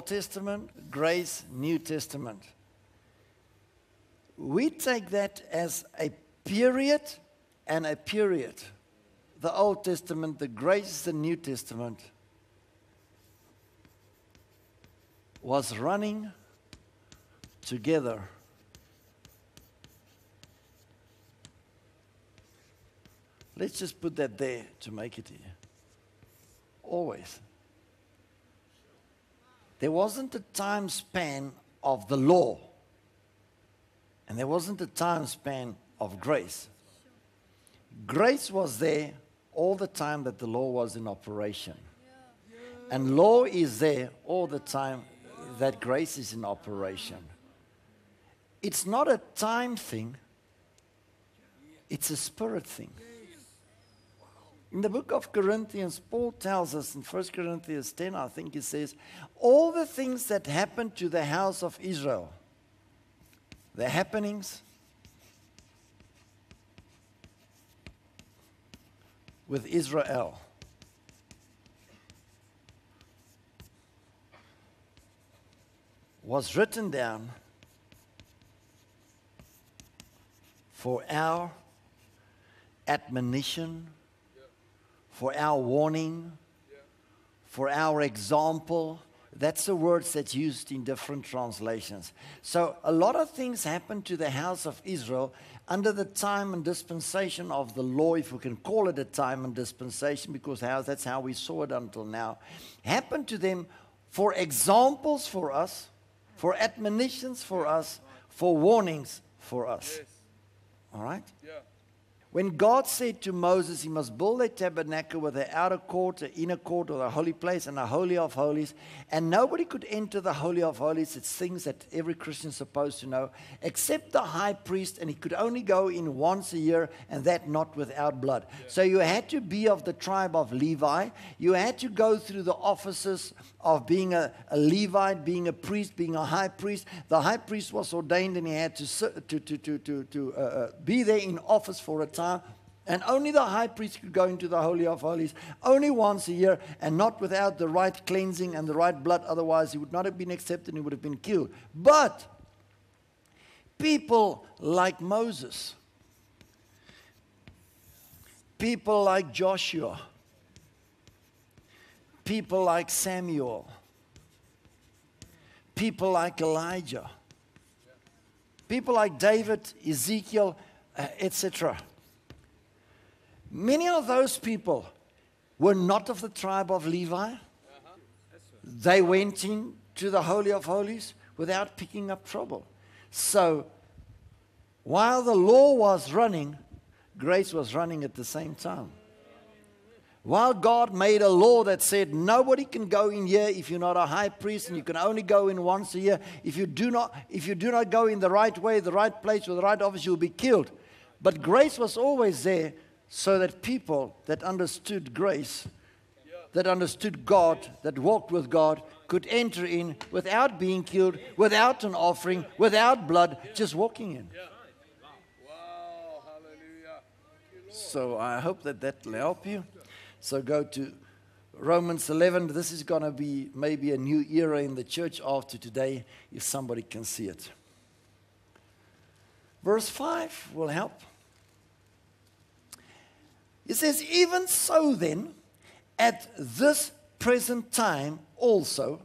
Old Testament, grace, New Testament. We take that as a period and a period. The Old Testament, the grace, the New Testament was running together. Let's just put that there to make it here. Always. There wasn't a time span of the law, and there wasn't a time span of grace. Grace was there all the time that the law was in operation. And law is there all the time that grace is in operation. It's not a time thing, it's a spirit thing. In the book of Corinthians, Paul tells us in 1 Corinthians 10, I think he says, all the things that happened to the house of Israel, the happenings with Israel. Was written down for our admonition for our warning, for our example. That's the words that's used in different translations. So a lot of things happened to the house of Israel under the time and dispensation of the law, if we can call it a time and dispensation, because how, that's how we saw it until now, happened to them for examples for us, for admonitions for us, for warnings for us. Yes. All right? Yeah. When God said to Moses, he must build a tabernacle with an outer court, an inner court, or a holy place, and a holy of holies, and nobody could enter the holy of holies, it's things that every Christian is supposed to know, except the high priest, and he could only go in once a year, and that not without blood. So you had to be of the tribe of Levi. You had to go through the offices of being a, a Levite, being a priest, being a high priest. The high priest was ordained, and he had to, to, to, to, to, to uh, uh, be there in office for a time. And only the high priest could go into the Holy of Holies only once a year and not without the right cleansing and the right blood. Otherwise, he would not have been accepted and he would have been killed. But people like Moses, people like Joshua, people like Samuel, people like Elijah, people like David, Ezekiel, uh, etc. Many of those people were not of the tribe of Levi. Uh-huh. They went into the Holy of Holies without picking up trouble. So, while the law was running, grace was running at the same time. While God made a law that said nobody can go in here if you're not a high priest and you can only go in once a year. If you do not, if you do not go in the right way, the right place, with the right office, you'll be killed. But grace was always there so that people that understood grace, that understood God, that walked with God, could enter in without being killed, without an offering, without blood, just walking in. So I hope that that will help you. So go to Romans 11. This is going to be maybe a new era in the church after today, if somebody can see it. Verse 5 will help. It says, Even so, then, at this present time also,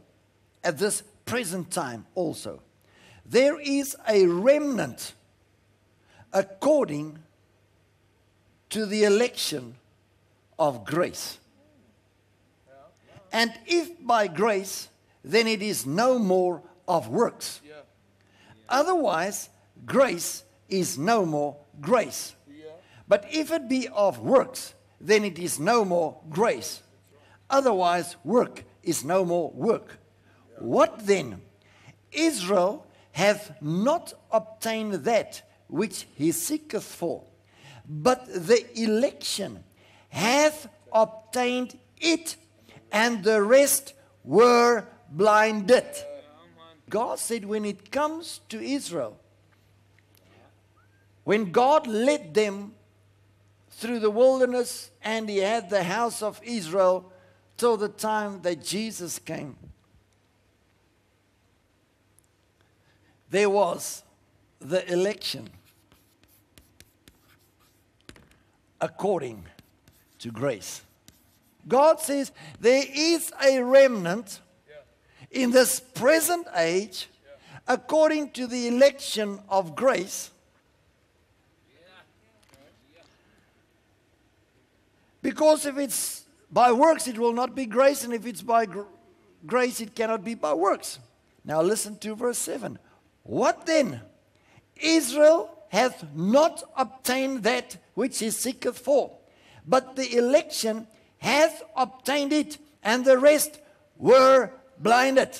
at this present time also, there is a remnant according to the election of grace. And if by grace, then it is no more of works. Otherwise, grace is no more grace. But if it be of works, then it is no more grace. Otherwise, work is no more work. What then? Israel hath not obtained that which he seeketh for, but the election hath obtained it, and the rest were blinded. God said, when it comes to Israel, when God led them through the wilderness and he had the house of Israel till the time that Jesus came, there was the election according to grace. God says there is a remnant in this present age according to the election of grace. Because if it's by works, it will not be grace, and if it's by gr- grace, it cannot be by works. Now listen to verse 7. What then? Israel hath not obtained that which he seeketh for, but the election hath obtained it, and the rest were blinded.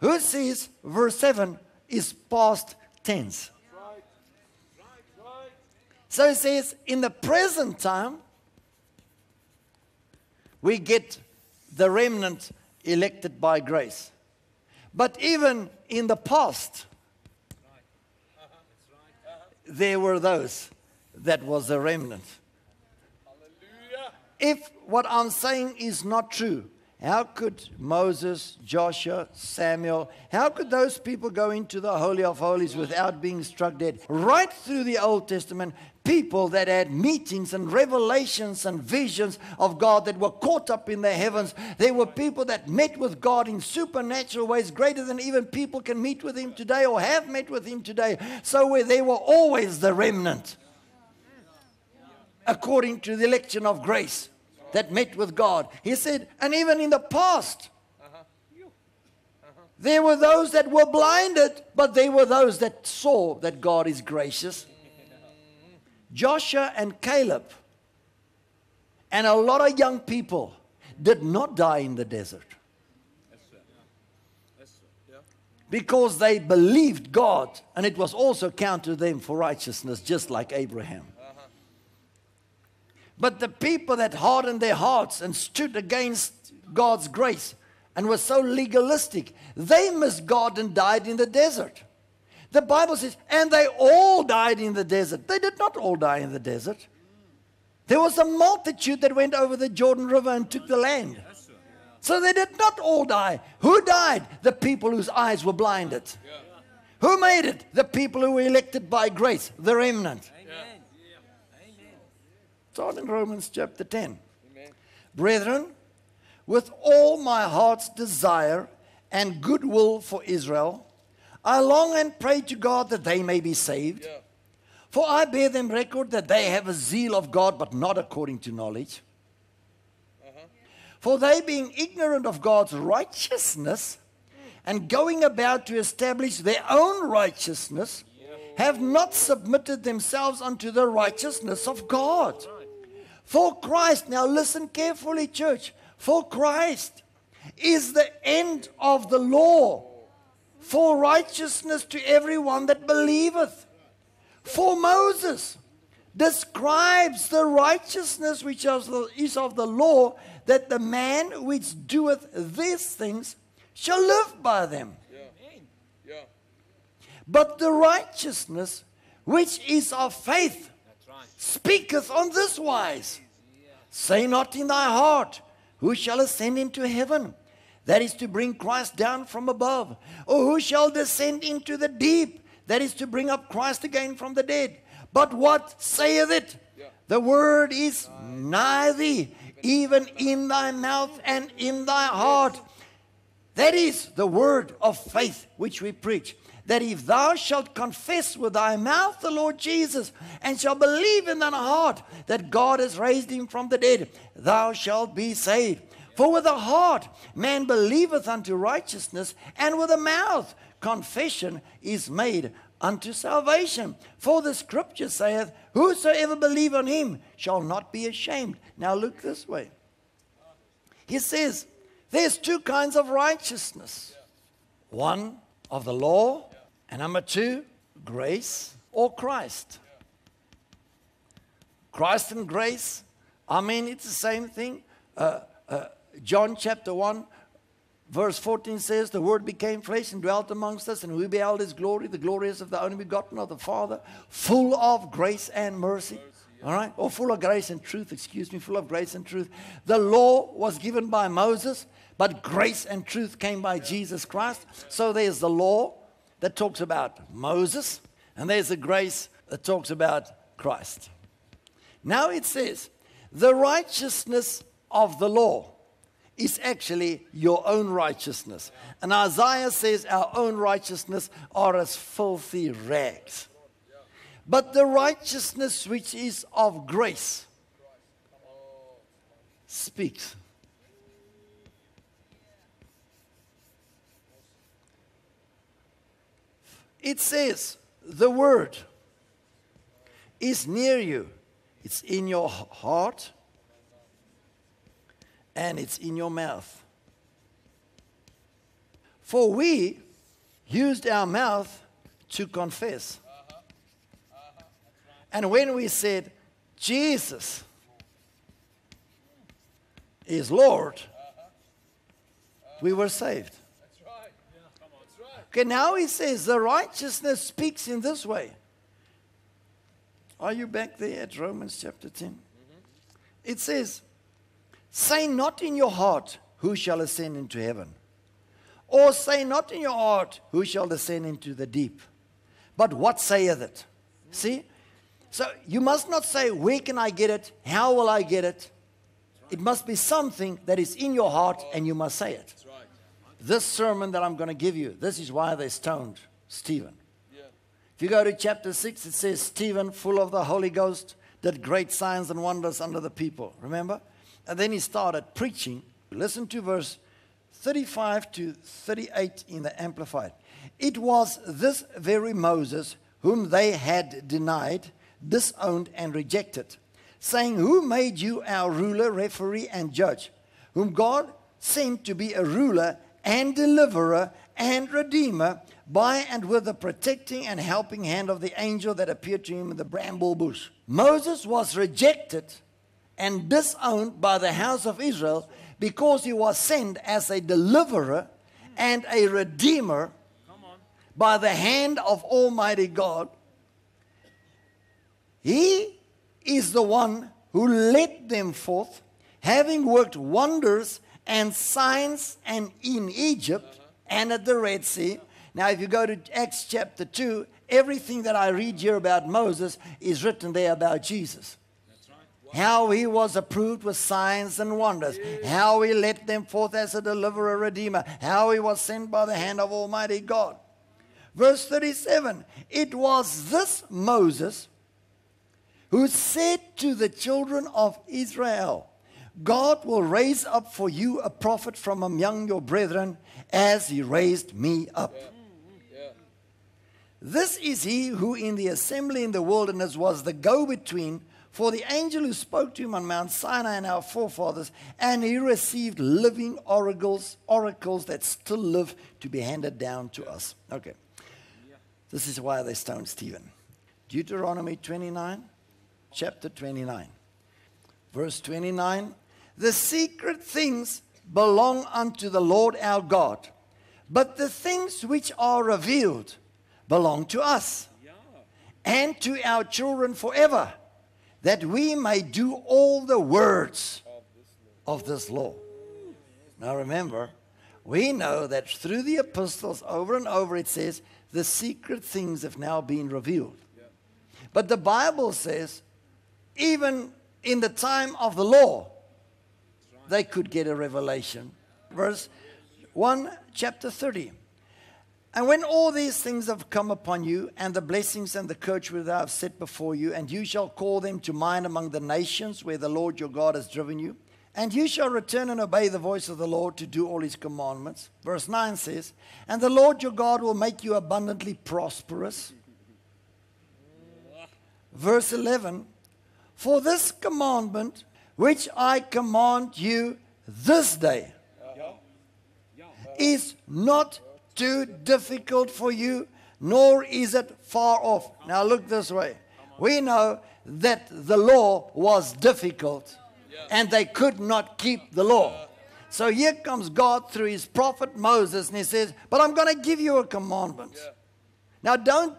Who sees verse 7 is past tense. Right. Right. Right. So it says, in the present time, we get the remnant elected by grace. But even in the past, there were those that was a remnant. Hallelujah. If what I'm saying is not true, how could Moses, Joshua, Samuel, how could those people go into the Holy of Holies without being struck dead? Right through the Old Testament, people that had meetings and revelations and visions of God that were caught up in the heavens. There were people that met with God in supernatural ways, greater than even people can meet with Him today or have met with Him today. So where they were always the remnant, according to the election of grace that met with God. He said, and even in the past, there were those that were blinded, but there were those that saw that God is gracious. Joshua and Caleb and a lot of young people did not die in the desert because they believed God and it was also counted to them for righteousness, just like Abraham. But the people that hardened their hearts and stood against God's grace and were so legalistic, they missed God and died in the desert. The Bible says, and they all died in the desert. They did not all die in the desert. There was a multitude that went over the Jordan River and took the land. So they did not all die. Who died? The people whose eyes were blinded. Who made it? The people who were elected by grace, the remnant. Start in Romans chapter 10. Amen. Brethren, with all my heart's desire and goodwill for Israel, I long and pray to God that they may be saved. Yeah. For I bear them record that they have a zeal of God, but not according to knowledge. Uh-huh. For they, being ignorant of God's righteousness and going about to establish their own righteousness, have not submitted themselves unto the righteousness of God. For Christ, now listen carefully, church. For Christ is the end of the law for righteousness to everyone that believeth. For Moses describes the righteousness which is of the law, that the man which doeth these things shall live by them. Yeah. Yeah. But the righteousness which is of faith speaketh on this wise Say not in thy heart, Who shall ascend into heaven? That is to bring Christ down from above. Or who shall descend into the deep? That is to bring up Christ again from the dead. But what saith it? The word is nigh thee, even in thy mouth and in thy heart. That is the word of faith which we preach. That if thou shalt confess with thy mouth the Lord Jesus and shalt believe in thine heart that God has raised him from the dead, thou shalt be saved. For with the heart man believeth unto righteousness, and with the mouth confession is made unto salvation. For the scripture saith, Whosoever believe on him shall not be ashamed. Now look this way. He says, There's two kinds of righteousness one of the law, and number two, grace or Christ. Christ and grace, I mean, it's the same thing. Uh, uh, John chapter 1, verse 14 says, The Word became flesh and dwelt amongst us, and we beheld His glory. The glory is of the only begotten of the Father, full of grace and mercy. All right? Or full of grace and truth, excuse me, full of grace and truth. The law was given by Moses, but grace and truth came by Jesus Christ. So there's the law, that talks about Moses, and there's the grace that talks about Christ. Now it says, the righteousness of the law is actually your own righteousness. And Isaiah says our own righteousness are as filthy rags. But the righteousness which is of grace speaks. It says, the word is near you. It's in your heart and it's in your mouth. For we used our mouth to confess. And when we said, Jesus is Lord, we were saved. Okay, now he says the righteousness speaks in this way. Are you back there at Romans chapter 10? It says, Say not in your heart, Who shall ascend into heaven? Or say not in your heart, Who shall descend into the deep? But what saith it? See? So you must not say, Where can I get it? How will I get it? It must be something that is in your heart and you must say it. This sermon that I'm going to give you, this is why they stoned Stephen. If you go to chapter 6, it says, Stephen, full of the Holy Ghost, did great signs and wonders under the people. Remember? And then he started preaching. Listen to verse 35 to 38 in the Amplified. It was this very Moses whom they had denied, disowned, and rejected, saying, Who made you our ruler, referee, and judge? Whom God sent to be a ruler and deliverer and redeemer by and with the protecting and helping hand of the angel that appeared to him in the bramble bush. Moses was rejected and disowned by the house of Israel because he was sent as a deliverer and a redeemer by the hand of Almighty God. He is the one who led them forth, having worked wonders and signs and in Egypt and at the Red Sea. Now, if you go to Acts chapter 2, everything that I read here about Moses is written there about Jesus. How he was approved with signs and wonders. How he led them forth as a deliverer, redeemer. How he was sent by the hand of Almighty God. Verse 37 It was this Moses who said to the children of Israel, God will raise up for you a prophet from among your brethren as he raised me up. This is he who in the assembly in the wilderness was the go between for the angel who spoke to him on Mount Sinai and our forefathers, and he received living oracles, oracles that still live to be handed down to us. Okay. This is why they stoned Stephen. Deuteronomy 29, chapter 29, verse 29. The secret things belong unto the Lord our God, but the things which are revealed belong to us and to our children forever, that we may do all the words of this law. Now remember, we know that through the epistles, over and over, it says the secret things have now been revealed. But the Bible says, even in the time of the law, they could get a revelation. Verse 1, chapter 30. And when all these things have come upon you, and the blessings and the curse which I have set before you, and you shall call them to mind among the nations where the Lord your God has driven you, and you shall return and obey the voice of the Lord to do all his commandments. Verse 9 says, And the Lord your God will make you abundantly prosperous. Verse 11, For this commandment which I command you this day is not too difficult for you, nor is it far off. Now look this way. We know that the law was difficult and they could not keep the law. So here comes God through his prophet Moses and he says, But I'm going to give you a commandment. Now don't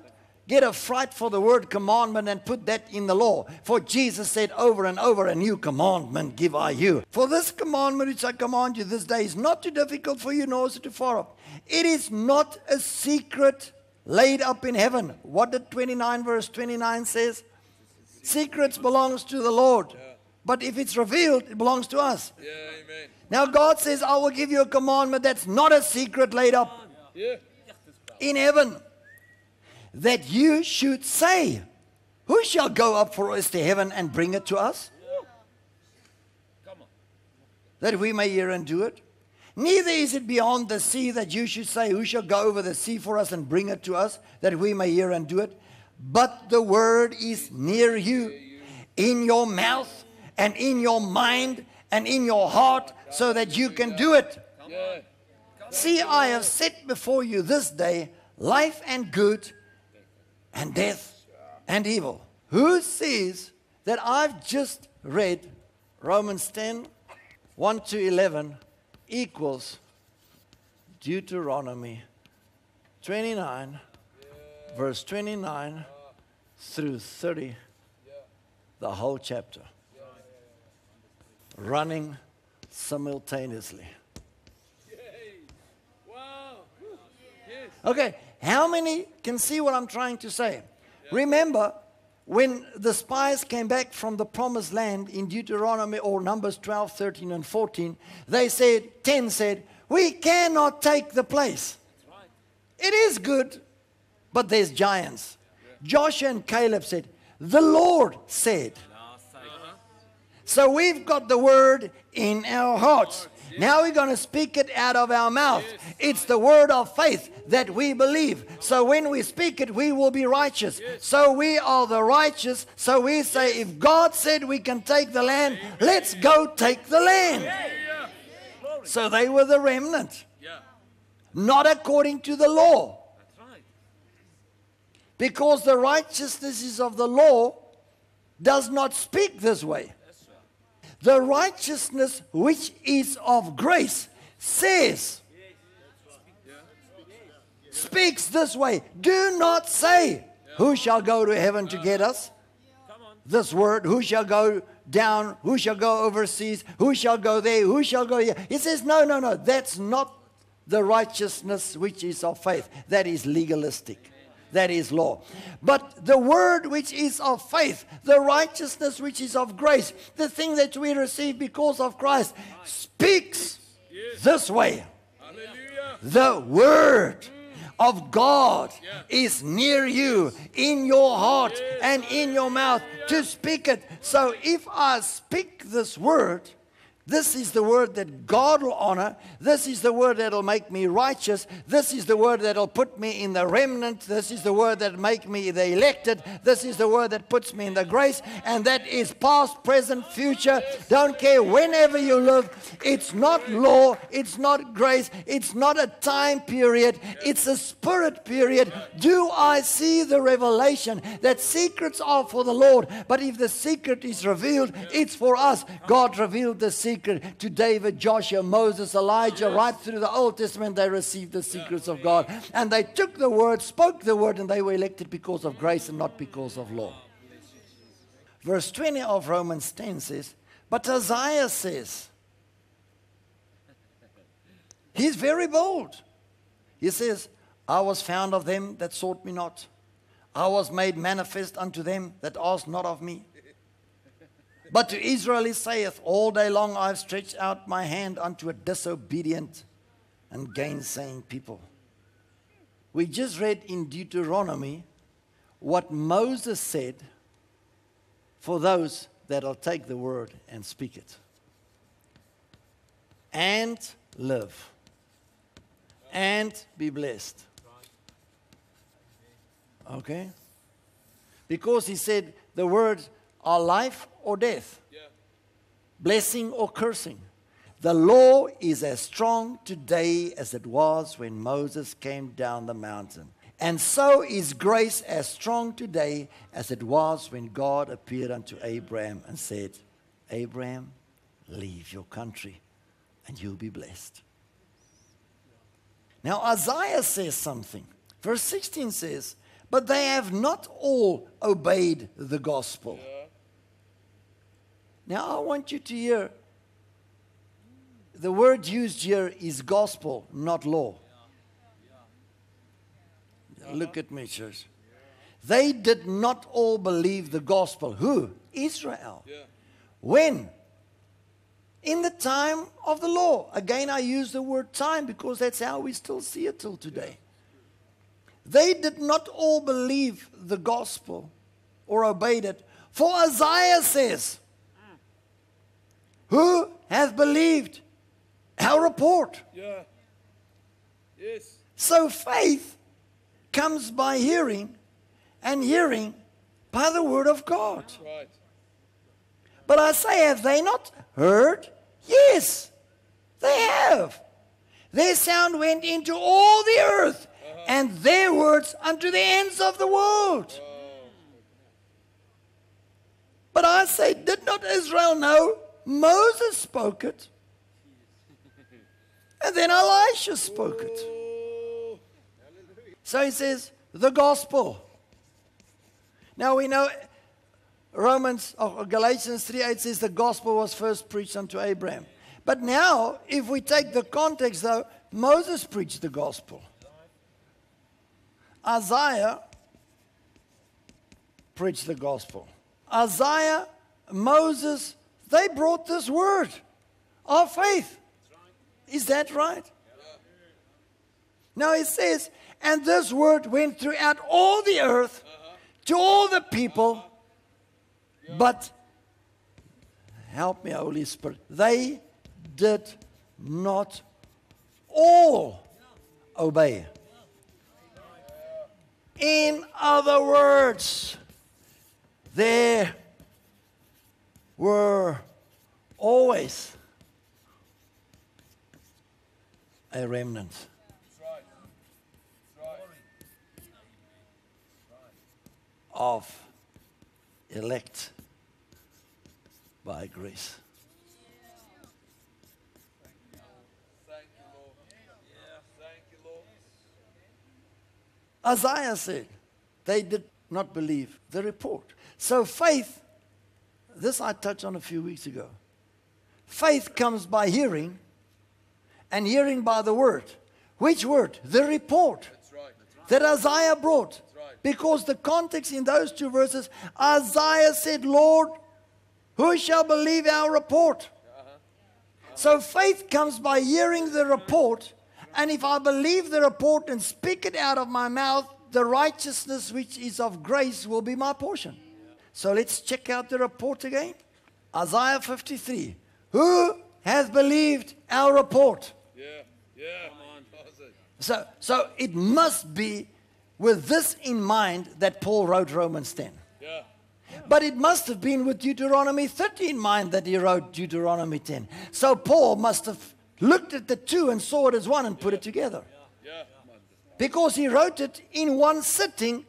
get a fright for the word commandment and put that in the law. For Jesus said over and over, A new commandment give I you. For this commandment which I command you this day is not too difficult for you, nor is it too far off. It is not a secret laid up in heaven. What did 29 verse 29 says? Secrets belongs to the Lord. But if it's revealed, it belongs to us. Yeah, amen. Now God says, I will give you a commandment that's not a secret laid up Yeah. in heaven. That you should say, Who shall go up for us to heaven and bring it to us? That we may hear and do it. Neither is it beyond the sea that you should say, Who shall go over the sea for us and bring it to us, that we may hear and do it? But the word is near you, in your mouth and in your mind and in your heart, so that you can do it. See, I have set before you this day life and good, and death and evil. Who sees that I've just read Romans 10 1 to 11 equals Deuteronomy 29, verse 29 through 30, the whole chapter, running simultaneously. Wow. Yes. Okay, how many can see what I'm trying to say? Remember, when the spies came back from the promised land in Deuteronomy or Numbers 12, 13, and 14, they said, 10 said, We cannot take the place. It is good, but there's giants. Joshua and Caleb said, The Lord said. So we've got the word in our hearts. Now we're going to speak it out of our mouth. It's the word of faith that we believe. So when we speak it, we will be righteous. So we are the righteous. So we say, if God said we can take the land, let's go take the land. So they were the remnant, not according to the law. Because the righteousness of the law does not speak this way. The righteousness which is of grace says, speaks this way. Do not say, Who shall go to heaven to get us? This word, who shall go down? Who shall go overseas? Who shall go there? Who shall go here? He says, No, no, no. That's not the righteousness which is of faith. That is legalistic. That is law. But the word which is of faith, the righteousness which is of grace, the thing that we receive because of Christ, speaks this way. Hallelujah. The word of God is near you, in your heart and in your mouth to speak it. So if I speak this word, this is the word that God will honor. This is the word that'll make me righteous. This is the word that'll put me in the remnant. This is the word that make me the elected. This is the word that puts me in the grace. And that is past, present, future. Don't care whenever you live. It's not law. It's not grace. It's not a time period. It's a spirit period. Do I see the revelation that secrets are for the Lord? But if the secret is revealed, it's for us. God revealed the secret to David, Joshua, Moses, Elijah, right through the Old Testament. They received the secrets of God. And they took the word, spoke the word, and they were elected because of grace and not because of law. Verse 20 of Romans 10 says, But Isaiah says, He's very bold. He says, I was found of them that sought me not. I was made manifest unto them that asked not of me. But to Israel he saith, All day long I have stretched out my hand unto a disobedient and gainsaying people. We just read in Deuteronomy what Moses said for those that'll take the word and speak it. And live. And be blessed. Okay? Because he said the words are life or death, Yeah. blessing or cursing. The law is as strong today as it was when Moses came down the mountain. And so is grace as strong today as it was when God appeared unto Abraham and said, Abraham, leave your country and you'll be blessed. Now, Isaiah says something. Verse 16 says, But they have not all obeyed the gospel. Now, I want you to hear the word used here is gospel, not law. Look at me, church. They did not all believe the gospel. Who? Israel. When? In the time of the law. Again, I use the word time because that's how we still see it till today. They did not all believe the gospel or obeyed it. For Isaiah says, Who hath believed our report? Yeah. Yes. So faith comes by hearing, and hearing by the word of God. Right. But I say, have they not heard? Yes, they have. Their sound went into all the earth, uh-huh. and their words unto the ends of the world. But I say, did not Israel know? Moses spoke it. And then Elisha spoke it. Oh. So he says, the gospel. Now we know Romans or Galatians 3 8 says the gospel was first preached unto Abraham. But now, if we take the context though, Moses preached the gospel. Isaiah preached the gospel. Isaiah, Moses, they brought this word of faith. Is that right? Now it says, and this word went throughout all the earth to all the people, but help me, Holy Spirit, they did not all obey. In other words, there were always a remnant. Of elect by grace. Isaiah said they did not believe the report. So faith, this I touched on a few weeks ago. Faith comes by hearing, and hearing by the word. Which word? The report That's right. That's that right. Isaiah brought. right. Because the context in those two verses, Isaiah said, Lord, who shall believe our report? Uh-huh. So faith comes by hearing the report, and if I believe the report and speak it out of my mouth, the righteousness which is of grace will be my portion. So let's check out the report again. Isaiah 53. Who has believed our report? Yeah. Yeah. Come on. So, so it must be with this in mind that Paul wrote Romans 10. Yeah. But it must have been with Deuteronomy 30 in mind that he wrote Deuteronomy 10. So Paul must have looked at the two and saw it as one and put it together. Yeah. Because he wrote it in one sitting,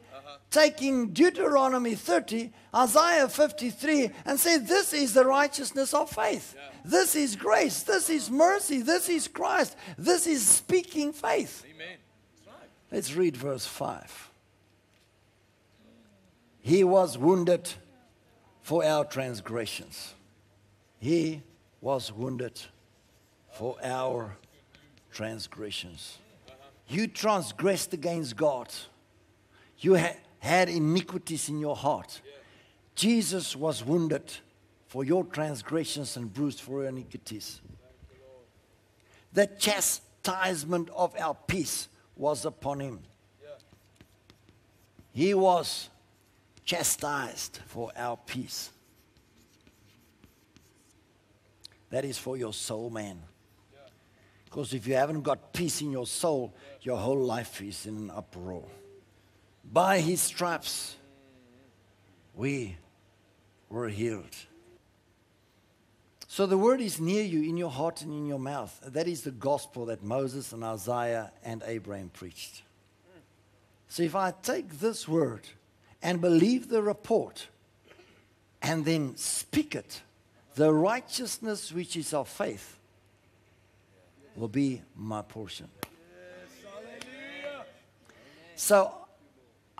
taking Deuteronomy 30, Isaiah 53, and say, This is the righteousness of faith. This is grace. This is mercy. This is Christ. This is speaking faith. Amen. Right. Let's read verse 5. He was wounded for our transgressions. He was wounded for our transgressions. You transgressed against God. You ha- had iniquities in your heart. Jesus was wounded for your transgressions and bruised for your iniquities. The chastisement of our peace was upon him. He was chastised for our peace. That is for your soul, man. Because if you haven't got peace in your soul, your whole life is in an uproar. By his stripes, we were healed. So the word is near you, in your heart and in your mouth. That is the gospel that Moses and Isaiah and Abraham preached. So if I take this word and believe the report and then speak it, the righteousness which is of faith will be my portion. So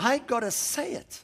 I got to say it.